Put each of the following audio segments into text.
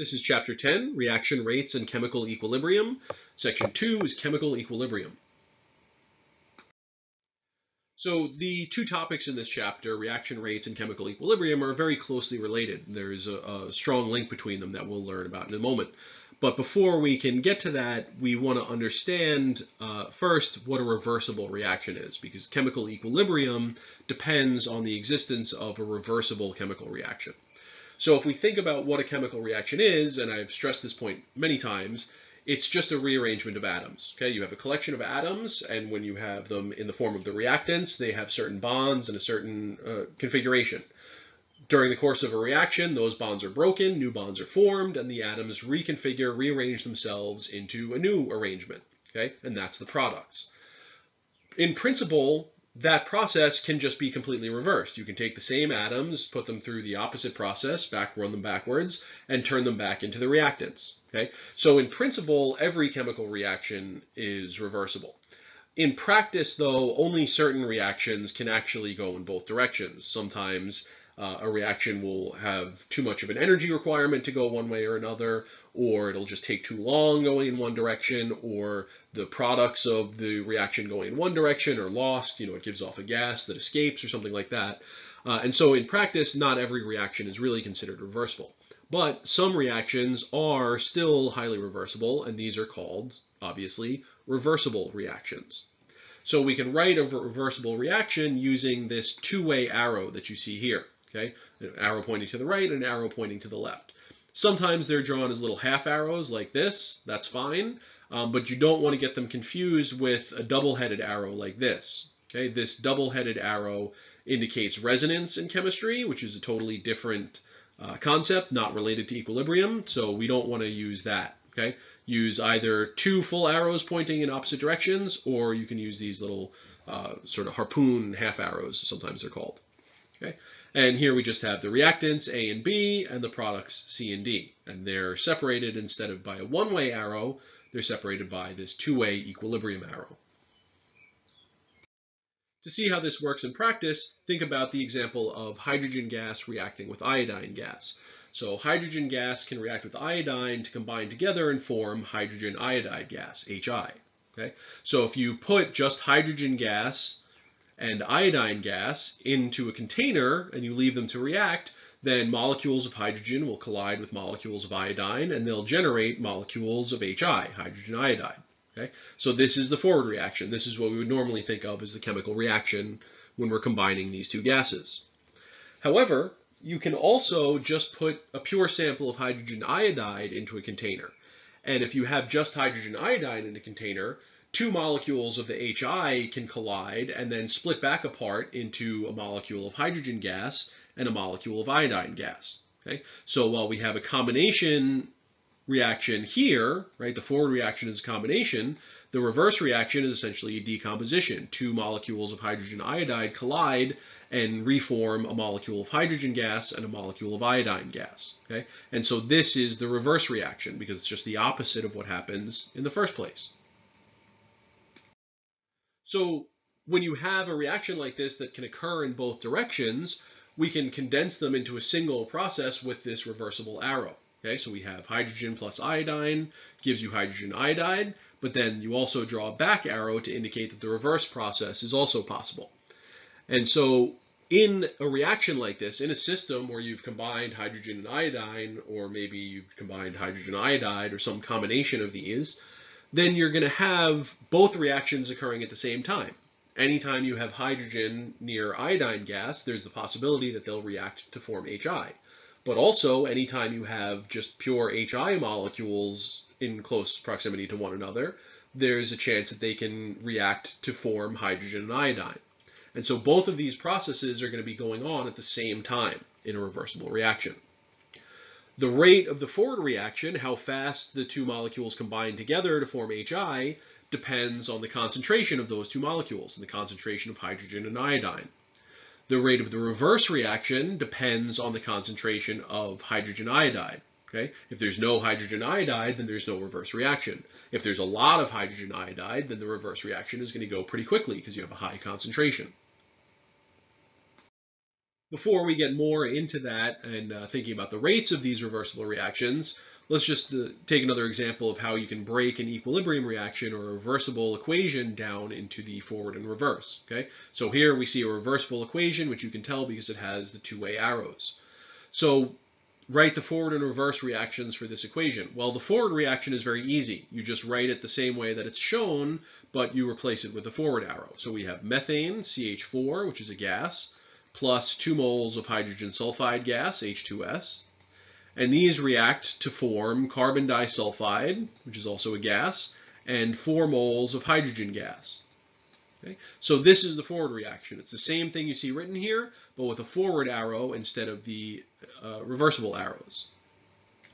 This is Chapter 10, Reaction Rates and Chemical Equilibrium. Section 2 is Chemical Equilibrium. So the two topics in this chapter, reaction rates and chemical equilibrium, are very closely related. There's a, a, strong link between them that we'll learn about in a moment. But before we can get to that, we want to understand uh, first what a reversible reaction is, because chemical equilibrium depends on the existence of a reversible chemical reaction. So if we think about what a chemical reaction is, and I've stressed this point many times, it's just a rearrangement of atoms. Okay, you have a collection of atoms, and when you have them in the form of the reactants, they have certain bonds and a certain uh, configuration. During the course of a reaction, those bonds are broken, new bonds are formed, and the atoms reconfigure, rearrange themselves into a new arrangement. Okay, and that's the products. In principle, that process can just be completely reversed. You can take the same atoms, put them through the opposite process, back run them backwards, and turn them back into the reactants. Okay? So in principle, every chemical reaction is reversible. In practice, though, only certain reactions can actually go in both directions. Sometimes uh, a reaction will have too much of an energy requirement to go one way or another, or it'll just take too long going in one direction, or the products of the reaction going in one direction are lost, you know, it gives off a gas that escapes or something like that. Uh, and so in practice, not every reaction is really considered reversible. But some reactions are still highly reversible, and these are called, obviously, reversible reactions. So we can write a reversible reaction using this two-way arrow that you see here. Okay, an arrow pointing to the right and an arrow pointing to the left. Sometimes they're drawn as little half arrows like this, that's fine, um, but you don't want to get them confused with a double-headed arrow like this. Okay, this double-headed arrow indicates resonance in chemistry, which is a totally different uh, concept, not related to equilibrium, so we don't want to use that. Okay, use either two full arrows pointing in opposite directions, or you can use these little uh, sort of harpoon half arrows, sometimes they're called. Okay, and here we just have the reactants A and B and the products C and D. And they're separated instead of by a one-way arrow, they're separated by this two-way equilibrium arrow. To see how this works in practice, think about the example of hydrogen gas reacting with iodine gas. So hydrogen gas can react with iodine to combine together and form hydrogen iodide gas, HI. Okay? So if you put just hydrogen gas and iodine gas into a container and you leave them to react, then molecules of hydrogen will collide with molecules of iodine and they'll generate molecules of HI, hydrogen iodide. Okay? So this is the forward reaction. This is what we would normally think of as the chemical reaction when we're combining these two gases. However, you can also just put a pure sample of hydrogen iodide into a container. And if you have just hydrogen iodide in a container, two molecules of the HI can collide and then split back apart into a molecule of hydrogen gas and a molecule of iodine gas. Okay? So while we have a combination reaction here, right, the forward reaction is a combination, the reverse reaction is essentially a decomposition. Two molecules of hydrogen iodide collide and reform a molecule of hydrogen gas and a molecule of iodine gas. Okay? And so this is the reverse reaction because it's just the opposite of what happens in the first place. So when you have a reaction like this that can occur in both directions, we can condense them into a single process with this reversible arrow. Okay, so we have hydrogen plus iodine gives you hydrogen iodide, but then you also draw a back arrow to indicate that the reverse process is also possible. And so in a reaction like this, in a system where you've combined hydrogen and iodine, or maybe you've combined hydrogen iodide or some combination of these, then you're going to have both reactions occurring at the same time. Anytime you have hydrogen near iodine gas, there's the possibility that they'll react to form HI. But also, anytime you have just pure HI molecules in close proximity to one another, there's a chance that they can react to form hydrogen and iodine. And so both of these processes are going to be going on at the same time in a reversible reaction. The rate of the forward reaction, how fast the two molecules combine together to form HI, depends on the concentration of those two molecules and the concentration of hydrogen and iodine. The rate of the reverse reaction depends on the concentration of hydrogen iodide. Okay? If there's no hydrogen iodide, then there's no reverse reaction. If there's a lot of hydrogen iodide, then the reverse reaction is going to go pretty quickly because you have a high concentration. Before we get more into that and uh, thinking about the rates of these reversible reactions, let's just uh, take another example of how you can break an equilibrium reaction or a reversible equation down into the forward and reverse. Okay, so here we see a reversible equation, which you can tell because it has the two-way arrows. So write the forward and reverse reactions for this equation. Well, the forward reaction is very easy. You just write it the same way that it's shown, but you replace it with the forward arrow. So we have methane, CH4, which is a gas, plus 2 moles of hydrogen sulfide gas, H2S. And these react to form carbon disulfide, which is also a gas, and 4 moles of hydrogen gas. Okay? So this is the forward reaction. It's the same thing you see written here, but with a forward arrow instead of the uh, reversible arrows.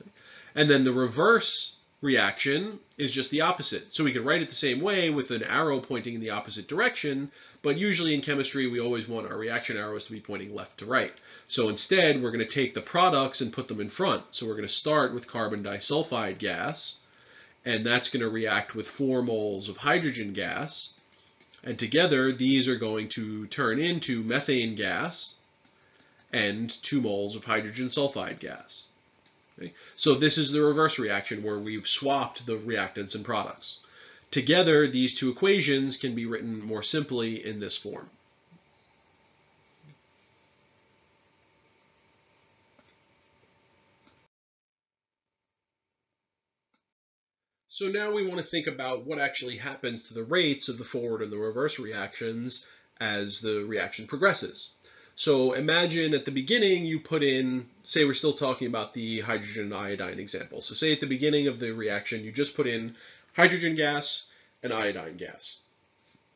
Okay? And then the reverse reaction is just the opposite. So we could write it the same way with an arrow pointing in the opposite direction, but usually in chemistry we always want our reaction arrows to be pointing left to right. So instead we're going to take the products and put them in front. So we're going to start with carbon disulfide gas, and that's going to react with 4 moles of hydrogen gas, and together, these are going to turn into methane gas and 2 moles of hydrogen sulfide gas. Okay? So this is the reverse reaction where we've swapped the reactants and products. Together, these two equations can be written more simply in this form. So now we want to think about what actually happens to the rates of the forward and the reverse reactions as the reaction progresses. So imagine at the beginning you put in, say we're still talking about the hydrogen iodine example. So say at the beginning of the reaction you just put in hydrogen gas and iodine gas.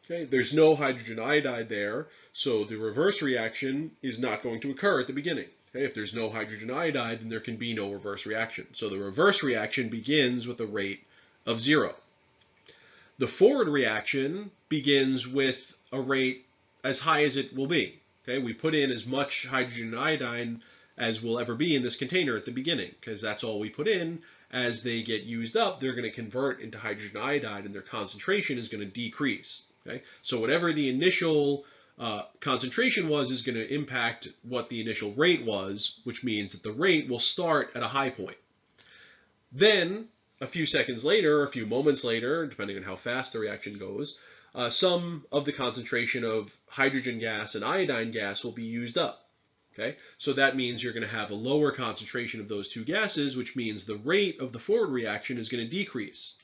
Okay, there's no hydrogen iodide there, so the reverse reaction is not going to occur at the beginning. Okay, if there's no hydrogen iodide, then there can be no reverse reaction. So the reverse reaction begins with a rate of zero. The forward reaction begins with a rate as high as it will be. Okay, we put in as much hydrogen iodine as will ever be in this container at the beginning, because that's all we put in. As they get used up, they're going to convert into hydrogen iodide and their concentration is going to decrease. Okay, so whatever the initial uh, concentration was is going to impact what the initial rate was, which means that the rate will start at a high point. Then a few seconds later, a few moments later, depending on how fast the reaction goes, uh, some of the concentration of hydrogen gas and iodine gas will be used up. Okay, so that means you're going to have a lower concentration of those two gases, which means the rate of the forward reaction is going to decrease.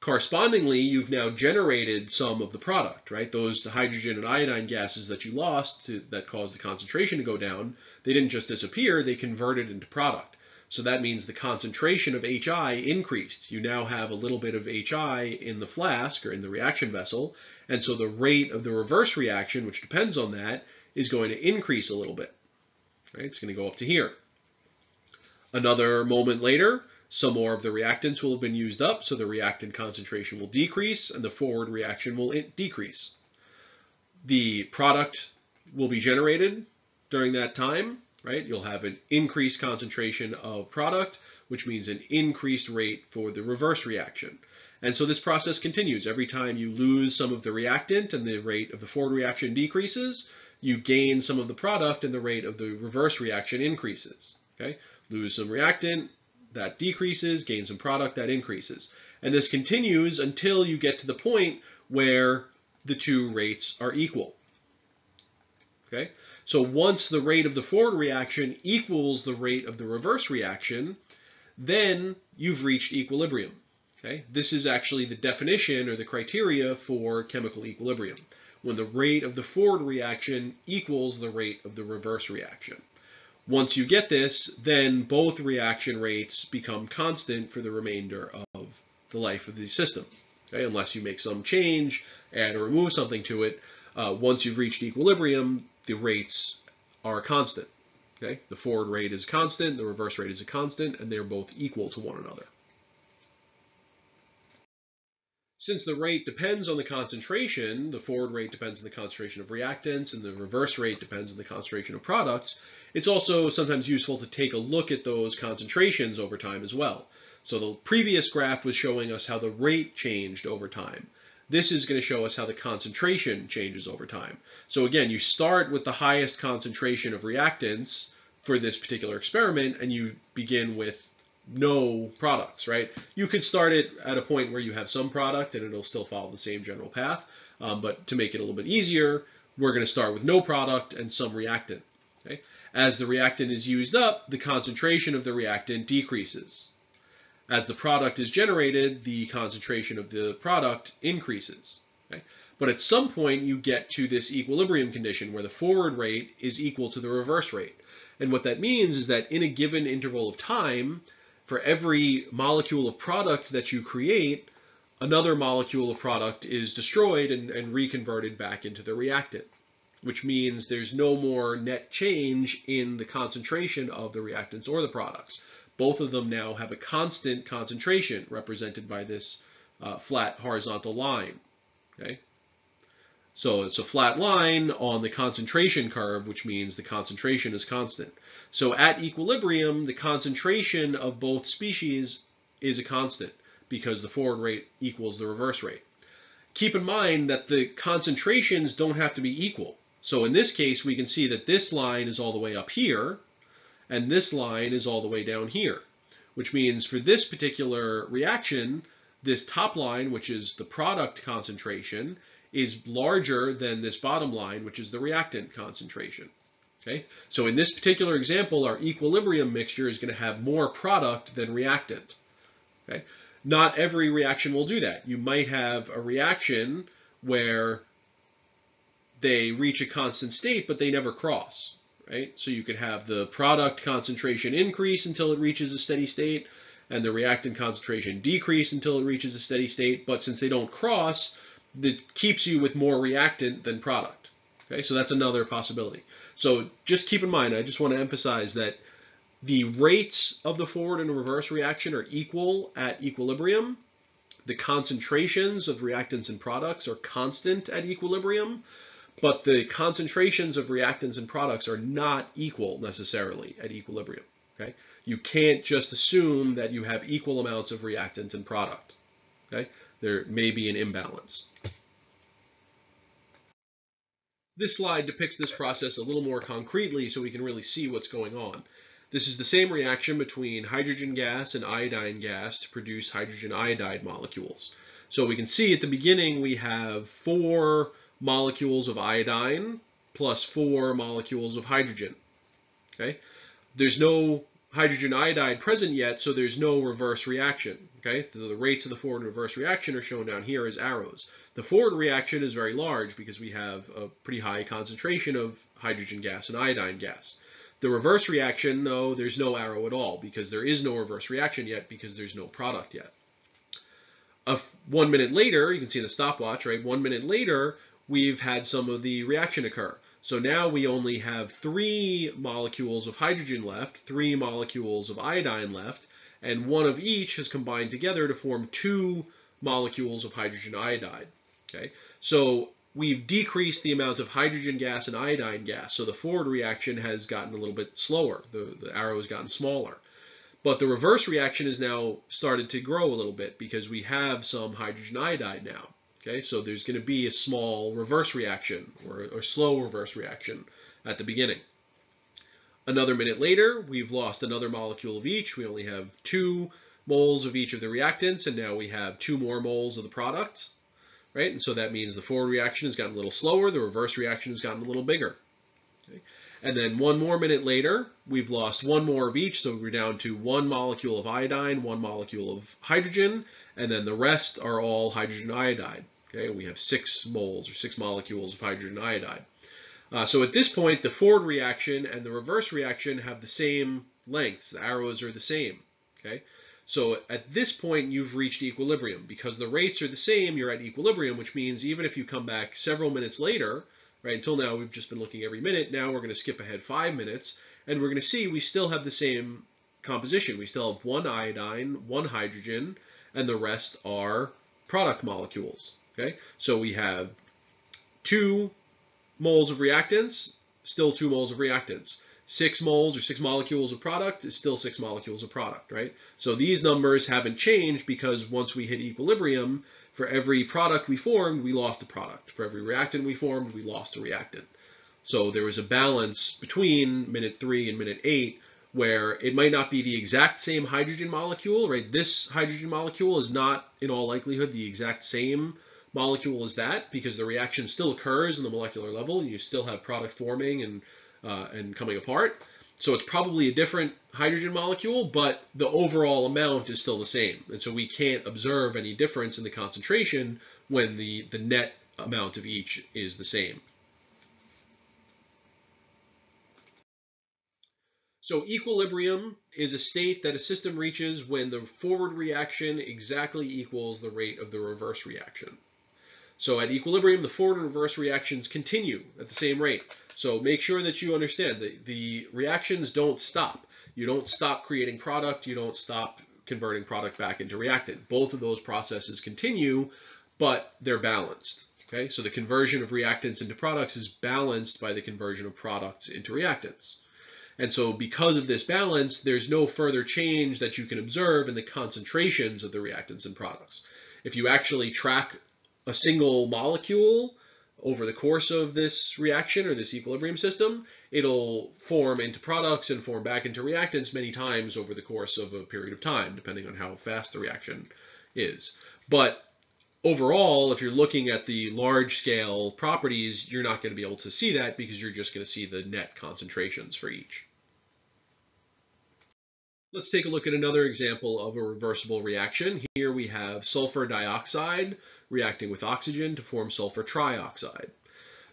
Correspondingly, you've now generated some of the product, right? Those hydrogen and iodine gases that you lost to, that caused the concentration to go down, they didn't just disappear, they converted into product. So that means the concentration of HI increased. You now have a little bit of HI in the flask or in the reaction vessel. And so the rate of the reverse reaction, which depends on that, is going to increase a little bit. Right? It's going to go up to here. Another moment later, some more of the reactants will have been used up, so the reactant concentration will decrease and the forward reaction will decrease. The product will be generated during that time, right? You'll have an increased concentration of product, which means an increased rate for the reverse reaction. And so this process continues. Every time you lose some of the reactant and the rate of the forward reaction decreases, you gain some of the product and the rate of the reverse reaction increases. Okay? Lose some reactant, that decreases, gain some product, that increases. And this continues until you get to the point where the two rates are equal. Okay? So once the rate of the forward reaction equals the rate of the reverse reaction, then you've reached equilibrium. Okay? This is actually the definition or the criteria for chemical equilibrium, when the rate of the forward reaction equals the rate of the reverse reaction. Once you get this, then both reaction rates become constant for the remainder of the life of the system. Okay? Unless you make some change, add or remove something to it, uh, once you've reached equilibrium, the rates are constant. Okay, the forward rate is constant, the reverse rate is a constant, and they're both equal to one another. Since the rate depends on the concentration, the forward rate depends on the concentration of reactants, and the reverse rate depends on the concentration of products, it's also sometimes useful to take a look at those concentrations over time as well. So the previous graph was showing us how the rate changed over time. This is going to show us how the concentration changes over time. So again, you start with the highest concentration of reactants for this particular experiment, and you begin with no products, right? You could start it at a point where you have some product and it'll still follow the same general path. Um, but to make it a little bit easier, we're going to start with no product and some reactant. Okay? As the reactant is used up, the concentration of the reactant decreases. As the product is generated, the concentration of the product increases. Okay? But at some point, you get to this equilibrium condition where the forward rate is equal to the reverse rate. And what that means is that in a given interval of time, for every molecule of product that you create, another molecule of product is destroyed and, and reconverted back into the reactant, which means there's no more net change in the concentration of the reactants or the products. Both of them now have a constant concentration represented by this uh, flat horizontal line. Okay, so it's a flat line on the concentration curve, which means the concentration is constant. So at equilibrium, the concentration of both species is a constant because the forward rate equals the reverse rate. Keep in mind that the concentrations don't have to be equal. So in this case, we can see that this line is all the way up here, and this line is all the way down here, which means for this particular reaction, this top line, which is the product concentration, is larger than this bottom line, which is the reactant concentration. Okay, so in this particular example, our equilibrium mixture is going to have more product than reactant. Okay, not every reaction will do that. You might have a reaction where they reach a constant state, but they never cross. Right, so you could have the product concentration increase until it reaches a steady state, and the reactant concentration decrease until it reaches a steady state. But since they don't cross, that keeps you with more reactant than product. Okay, so that's another possibility. So just keep in mind, I just want to emphasize that the rates of the forward and reverse reaction are equal at equilibrium. The concentrations of reactants and products are constant at equilibrium, but the concentrations of reactants and products are not equal necessarily at equilibrium. Okay? You can't just assume that you have equal amounts of reactant and product. Okay? There may be an imbalance. This slide depicts this process a little more concretely so we can really see what's going on. This is the same reaction between hydrogen gas and iodine gas to produce hydrogen iodide molecules. So we can see at the beginning we have four molecules of iodine plus four molecules of hydrogen. Okay, There's no hydrogen iodide present yet, so there's no reverse reaction. Okay, so the rates of the forward and reverse reaction are shown down here as arrows. The forward reaction is very large because we have a pretty high concentration of hydrogen gas and iodine gas. The reverse reaction, though, there's no arrow at all because there is no reverse reaction yet because there's no product yet. A one minute later, you can see the stopwatch, right? One minute later, we've had some of the reaction occur. So now we only have three molecules of hydrogen left, three molecules of iodine left, and one of each has combined together to form two molecules of hydrogen iodide. Okay, so we've decreased the amount of hydrogen gas and iodine gas, so the forward reaction has gotten a little bit slower. The, the arrow has gotten smaller. But the reverse reaction has now started to grow a little bit because we have some hydrogen iodide now. Okay, so there's going to be a small reverse reaction or, or slow reverse reaction at the beginning. Another minute later, we've lost another molecule of each. We only have two moles of each of the reactants, and now we have two more moles of the product, right? And so that means the forward reaction has gotten a little slower, the reverse reaction has gotten a little bigger. Okay? And then one more minute later, we've lost one more of each, so we're down to one molecule of iodine, one molecule of hydrogen, and then the rest are all hydrogen iodide. Okay, we have six moles or six molecules of hydrogen iodide. Uh, so at this point, the forward reaction and the reverse reaction have the same lengths. The arrows are the same. Okay, so at this point, you've reached equilibrium. Because the rates are the same, you're at equilibrium, which means even if you come back several minutes later, right, until now we've just been looking every minute, now we're going to skip ahead five minutes, and we're going to see we still have the same composition. We still have one iodine, one hydrogen, and the rest are product molecules. Okay, so we have two moles of reactants, still two moles of reactants. six moles or six molecules of product is still six molecules of product, right? So these numbers haven't changed because once we hit equilibrium, for every product we formed, we lost a product. For every reactant we formed, we lost a reactant. So there was a balance between minute three and minute eight where it might not be the exact same hydrogen molecule, right? This hydrogen molecule is not in all likelihood the exact same molecule as that because the reaction still occurs in the molecular level. You still have product forming and, uh, and coming apart. So it's probably a different hydrogen molecule, but the overall amount is still the same. And so we can't observe any difference in the concentration when the, the net amount of each is the same. So equilibrium is a state that a system reaches when the forward reaction exactly equals the rate of the reverse reaction. So at equilibrium, the forward and reverse reactions continue at the same rate. So make sure that you understand that the reactions don't stop. You don't stop creating product. You don't stop converting product back into reactant. Both of those processes continue, but they're balanced. Okay, so the conversion of reactants into products is balanced by the conversion of products into reactants. And so because of this balance, there's no further change that you can observe in the concentrations of the reactants and products. If you actually track a single molecule over the course of this reaction or this equilibrium system, it'll form into products and form back into reactants many times over the course of a period of time, depending on how fast the reaction is. But overall, if you're looking at the large scale properties, you're not going to be able to see that because you're just going to see the net concentrations for each. Let's take a look at another example of a reversible reaction. Here we have sulfur dioxide reacting with oxygen to form sulfur trioxide.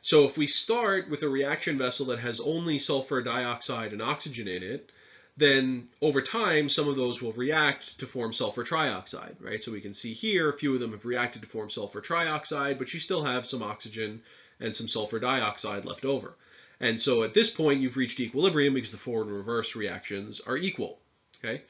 So if we start with a reaction vessel that has only sulfur dioxide and oxygen in it, then over time, some of those will react to form sulfur trioxide, right? So we can see here, a few of them have reacted to form sulfur trioxide, but you still have some oxygen and some sulfur dioxide left over. And so at this point, you've reached equilibrium because the forward and reverse reactions are equal, okay?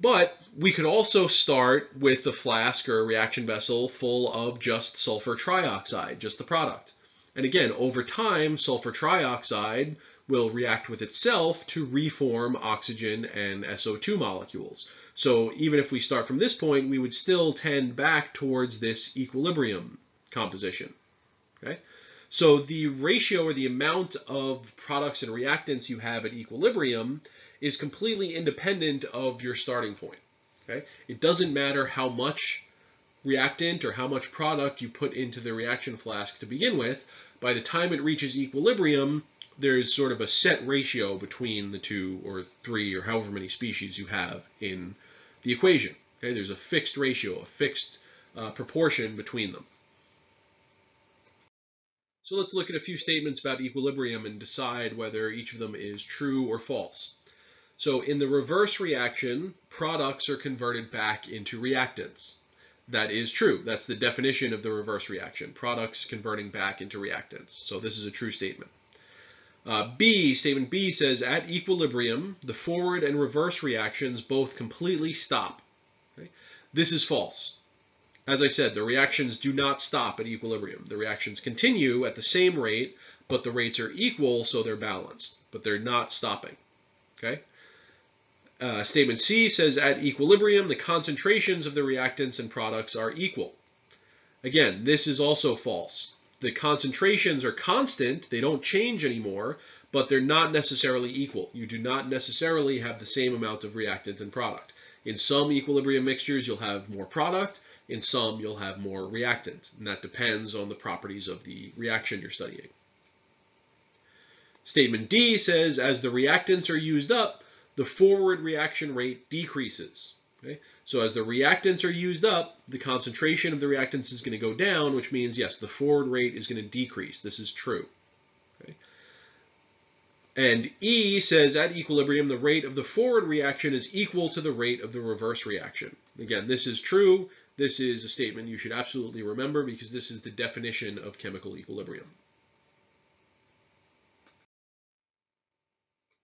But we could also start with a flask or a reaction vessel full of just sulfur trioxide, just the product. And again, over time, sulfur trioxide will react with itself to reform oxygen and SO2 molecules. So even if we start from this point, we would still tend back towards this equilibrium composition. Okay? So the ratio or the amount of products and reactants you have at equilibrium is completely independent of your starting point. Okay? It doesn't matter how much reactant or how much product you put into the reaction flask to begin with. By the time it reaches equilibrium, there's sort of a set ratio between the two or three or however many species you have in the equation. Okay, there's a fixed ratio, a fixed uh, proportion between them. So let's look at a few statements about equilibrium and decide whether each of them is true or false. So in the reverse reaction, products are converted back into reactants. That is true. That's the definition of the reverse reaction, products converting back into reactants. So this is a true statement. Uh, B, statement B says, at equilibrium, the forward and reverse reactions both completely stop. Okay? This is false. As I said, the reactions do not stop at equilibrium. The reactions continue at the same rate, but the rates are equal, so they're balanced, but they're not stopping. Okay? Uh, statement C says, at equilibrium, the concentrations of the reactants and products are equal. Again, this is also false the concentrations are constant, they don't change anymore, but they're not necessarily equal. You do not necessarily have the same amount of reactant and product. In some equilibrium mixtures, you'll have more product. In some, you'll have more reactant, and that depends on the properties of the reaction you're studying. Statement D says, as the reactants are used up, the forward reaction rate decreases. Okay? So as the reactants are used up, the concentration of the reactants is going to go down, which means, yes, the forward rate is going to decrease. This is true. Okay? And E says at equilibrium, the rate of the forward reaction is equal to the rate of the reverse reaction. Again, this is true. This is a statement you should absolutely remember because this is the definition of chemical equilibrium.